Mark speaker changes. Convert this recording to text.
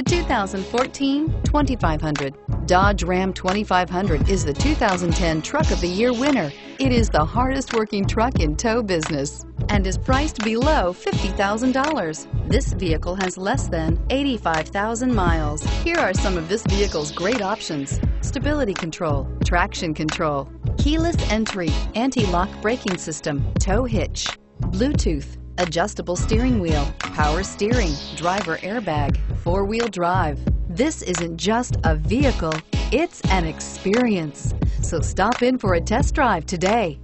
Speaker 1: The 2014 2500. Dodge Ram 2500 is the 2010 Truck of the Year winner. It is the hardest working truck in tow business and is priced below $50,000. This vehicle has less than 85,000 miles. Here are some of this vehicle's great options. Stability control, traction control, keyless entry, anti-lock braking system, tow hitch, Bluetooth, adjustable steering wheel, power steering, driver airbag, four-wheel drive. This isn't just a vehicle, it's an experience. So stop in for a test drive today.